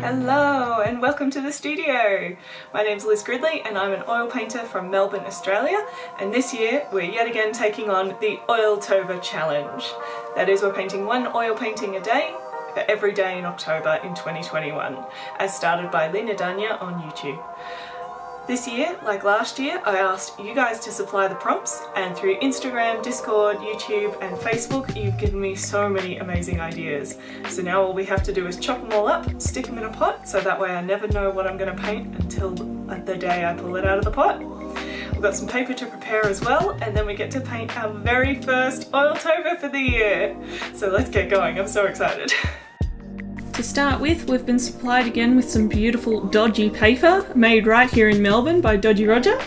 Hello and welcome to the studio. My name's Liz Gridley and I'm an oil painter from Melbourne, Australia and this year we're yet again taking on the Oiltober Challenge. That is we're painting one oil painting a day for every day in October in 2021 as started by Lena Danya on YouTube. This year, like last year, I asked you guys to supply the prompts and through Instagram, Discord, YouTube and Facebook you've given me so many amazing ideas. So now all we have to do is chop them all up, stick them in a pot so that way I never know what I'm going to paint until the day I pull it out of the pot. We've got some paper to prepare as well and then we get to paint our very first oil Oiltober for the year. So let's get going, I'm so excited. To start with, we've been supplied again with some beautiful dodgy paper made right here in Melbourne by Dodgy Roger.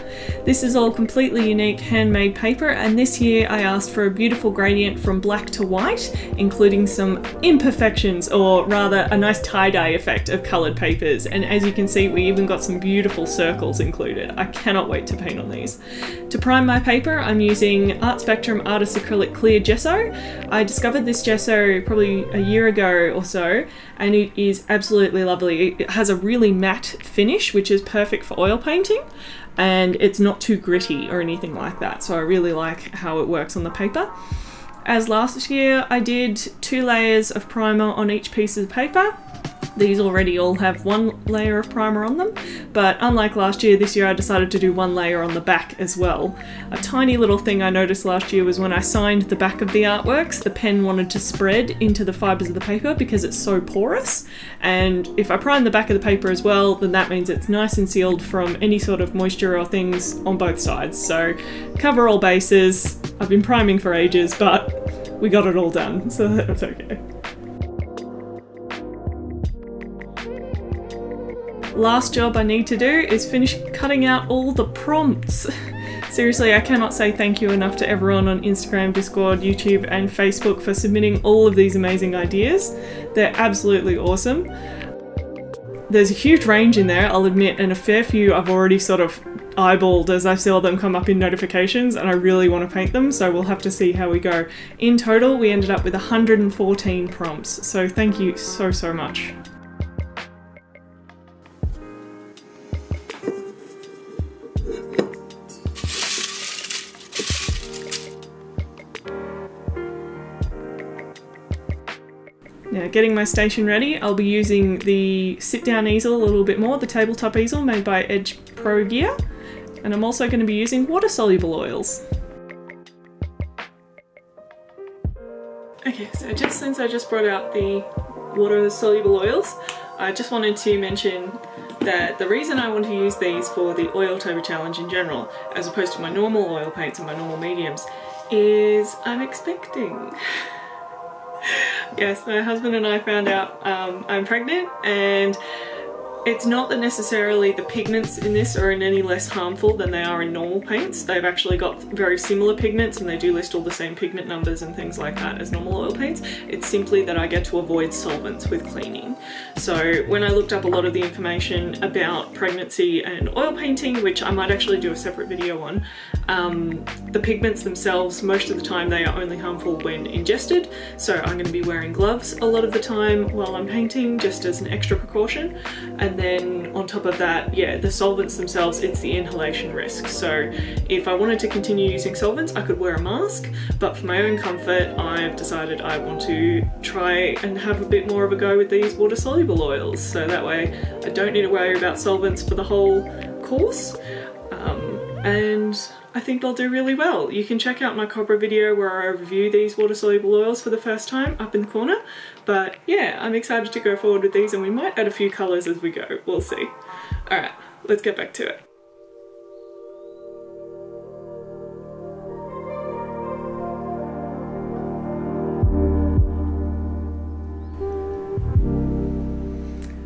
This is all completely unique handmade paper and this year I asked for a beautiful gradient from black to white, including some imperfections or rather a nice tie-dye effect of coloured papers and as you can see we even got some beautiful circles included. I cannot wait to paint on these. To prime my paper I'm using Art Spectrum Artist Acrylic Clear Gesso. I discovered this gesso probably a year ago or so and it is absolutely lovely. It has a really matte finish, which is perfect for oil painting, and it's not too gritty or anything like that, so I really like how it works on the paper. As last year, I did two layers of primer on each piece of paper, these already all have one layer of primer on them, but unlike last year, this year I decided to do one layer on the back as well. A tiny little thing I noticed last year was when I signed the back of the artworks, the pen wanted to spread into the fibres of the paper because it's so porous, and if I prime the back of the paper as well, then that means it's nice and sealed from any sort of moisture or things on both sides. So cover all bases. I've been priming for ages, but we got it all done, so that's okay. Last job I need to do is finish cutting out all the prompts. Seriously, I cannot say thank you enough to everyone on Instagram, Discord, YouTube, and Facebook for submitting all of these amazing ideas. They're absolutely awesome. There's a huge range in there, I'll admit, and a fair few I've already sort of eyeballed as I saw them come up in notifications and I really want to paint them so we'll have to see how we go. In total we ended up with 114 prompts so thank you so so much. Now getting my station ready, I'll be using the sit down easel a little bit more, the tabletop easel made by Edge Pro Gear. And I'm also going to be using water soluble oils. Okay, so just since I just brought out the water soluble oils, I just wanted to mention that the reason I want to use these for the oil Oiltober challenge in general, as opposed to my normal oil paints and my normal mediums, is I'm expecting. yes, my husband and I found out um, I'm pregnant and it's not that necessarily the pigments in this are in any less harmful than they are in normal paints. They've actually got very similar pigments and they do list all the same pigment numbers and things like that as normal oil paints. It's simply that I get to avoid solvents with cleaning. So when I looked up a lot of the information about pregnancy and oil painting, which I might actually do a separate video on, um, the pigments themselves, most of the time they are only harmful when ingested. So I'm going to be wearing gloves a lot of the time while I'm painting just as an extra precaution. And then on top of that, yeah, the solvents themselves, it's the inhalation risk. So if I wanted to continue using solvents, I could wear a mask, but for my own comfort, I've decided I want to try and have a bit more of a go with these water soluble oils. So that way I don't need to worry about solvents for the whole course. Um, and I think they'll do really well. You can check out my Cobra video where I review these water soluble oils for the first time up in the corner. But yeah, I'm excited to go forward with these and we might add a few colours as we go. We'll see. Alright, let's get back to it.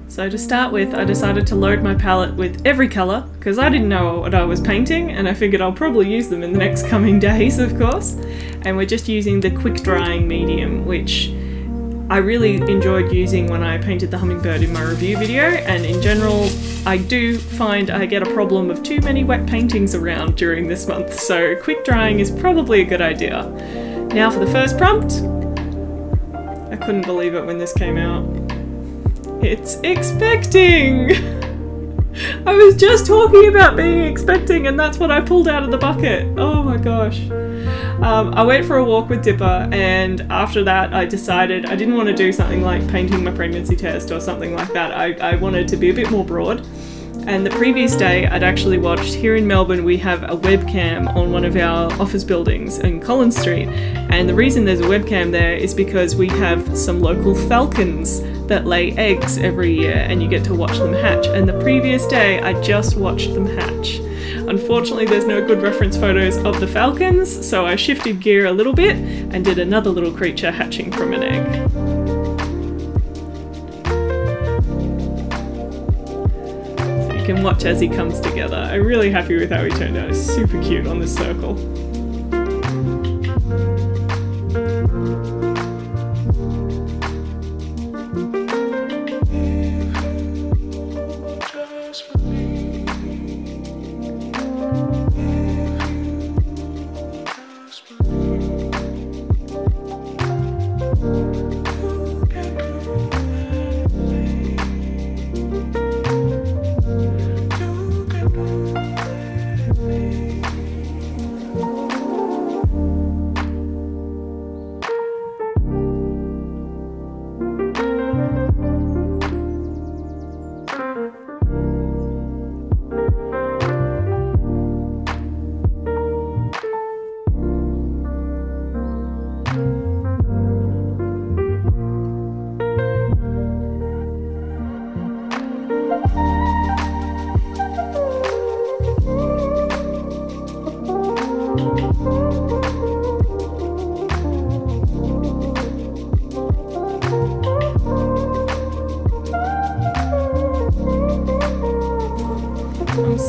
So to start with, I decided to load my palette with every colour, because I didn't know what I was painting, and I figured I'll probably use them in the next coming days, of course. And we're just using the quick drying medium, which I really enjoyed using when I painted the hummingbird in my review video and in general I do find I get a problem of too many wet paintings around during this month so quick drying is probably a good idea. Now for the first prompt. I couldn't believe it when this came out. It's expecting! I was just talking about being expecting and that's what I pulled out of the bucket. Oh my gosh. Um, I went for a walk with Dipper, and after that, I decided I didn't want to do something like painting my pregnancy test or something like that. I, I wanted to be a bit more broad. And the previous day, I'd actually watched here in Melbourne, we have a webcam on one of our office buildings in Collins Street. And the reason there's a webcam there is because we have some local falcons that lay eggs every year, and you get to watch them hatch. And the previous day, I just watched them hatch. Unfortunately, there's no good reference photos of the falcons, so I shifted gear a little bit and did another little creature hatching from an egg. You can watch as he comes together. I'm really happy with how he turned out. He's super cute on this circle.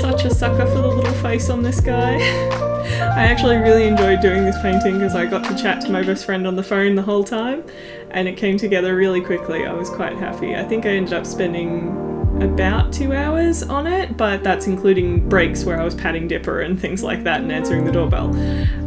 Such a sucker for the little face on this guy. I actually really enjoyed doing this painting because I got to chat to my best friend on the phone the whole time and it came together really quickly. I was quite happy. I think I ended up spending about two hours on it, but that's including breaks where I was patting Dipper and things like that and answering the doorbell.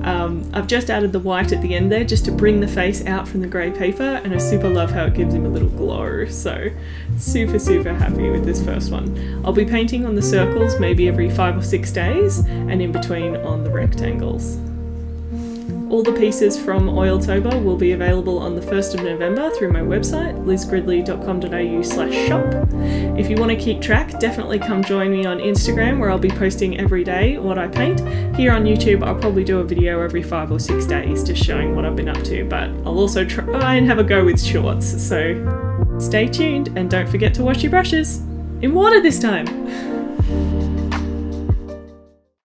Um, I've just added the white at the end there just to bring the face out from the grey paper and I super love how it gives him a little glow, so super super happy with this first one. I'll be painting on the circles maybe every five or six days and in between on the rectangles. All the pieces from Oiltober will be available on the 1st of November through my website, lizgridley.com.au slash shop. If you want to keep track, definitely come join me on Instagram where I'll be posting every day what I paint. Here on YouTube, I'll probably do a video every five or six days just showing what I've been up to, but I'll also try and have a go with shorts, so stay tuned and don't forget to wash your brushes. In water this time!